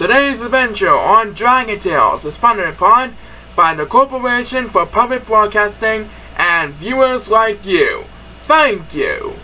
Today's adventure on Dragon Tales is funded upon by the Corporation for Public Broadcasting and viewers like you. Thank you.